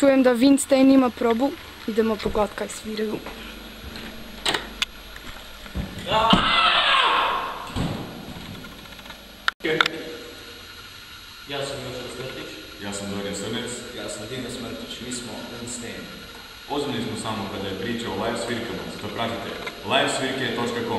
Čujem da Winstein ima probu. Idemo pogledat kaj sviraju. Ja sam Jožan Srtić. Ja sam Dragan Srnec. Ja sam Dino Smrtić. Mi smo Winstein. Ozbiljni smo samo kada je priča o live svirkama, zato pratite livesvirke.com